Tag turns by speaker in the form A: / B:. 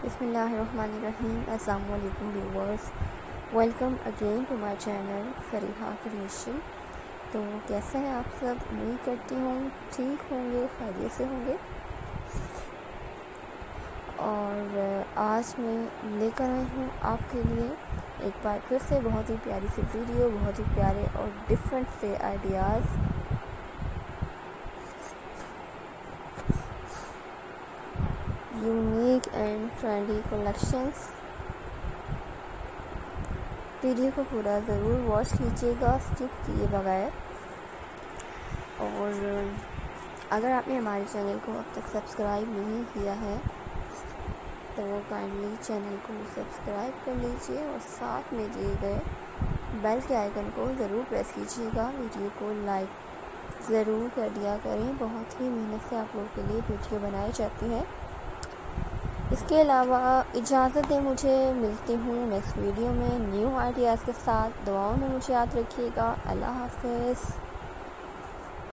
A: Bismillahirrahmanirrahim Assalamualaikum viewers welcome again to my channel Fariha creation. तो कैसे हैं आप सब? उम्मीद करती हूँ ठीक होंगे, खैरियत से होंगे। और आज मैं लेकर आई हूँ आपके लिए एक बार फिर से बहुत ही प्यारी सी वीडियो, बहुत ही प्यारे और डिफरेंट से ideas unique and trendy collections video को पूरा ज़रूर वॉच कीजिएगा स्किप किए बगैर। और, अगर आपने हमारे चैनल को अब तक सब्सक्राइब नहीं किया है तो वो काइंडली चैनल को सब्सक्राइब कर लीजिए और साथ में दिए गए बेल के आइकन को ज़रूर प्रेस कीजिएगा। वीडियो को लाइक ज़रूर कर दिया करें। बहुत ही मेहनत से आप लोगों के लिए वीडियो बनाई जाती है। इसके अलावा इजाज़त दें मुझे, मिलती हूँ नेक्स्ट वीडियो में। न्यू आइडियाज़ के साथ। दुआओं में मुझे याद रखिएगा। अल्लाह हाफिज़।